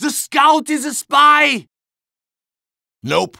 The scout is a spy! Nope.